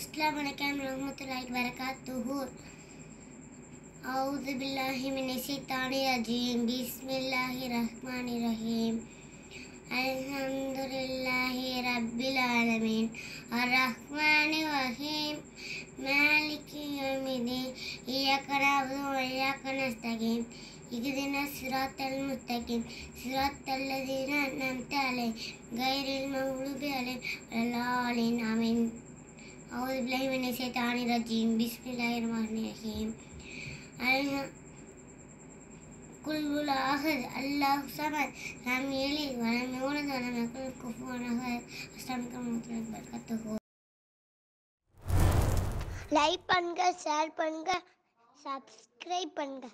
அஸ்லாம் வணக்கம் ரஹமத்துல்லாஹி வரகாத்துஹு அவுது பில்லாஹி மினிஷைத்தானி ரஜீம் பிஸ்மில்லாஹி ரஹ்மானி ரஹீம் அல்ஹம்துலில்லாஹி ரப்பில் ஆலமீன் அர் ரஹ்மானி ரஹீம் மாலிகி யௌமிதீன் இய்யாக நஅபுது வ இய்யாக சிராத்தல் முஸ்தகீம் சிராத்தல்லதீன அன்அம்த அலைஹிம் கய்ரில் மக்லூபி அலைஹிம் வலல்லாலீன் अउज़बिल्लाशैतानरजीम बिस्मिल्लाहिर्रहमानिर्रहीम குல்புல் அஹத் அல்லாஹ் சமத் நாம் ஏழி வளம் எவ்வளவு வளம் மக்கள் குஃபுவான் அஹத் அஸ்லாமிக்கம் முத்துலக் பர்கத்துஹோ லைக் பண்ணுங்க ஷேர் பண்ணுங்க சப்ஸ்கிரைப் பண்ணுங்க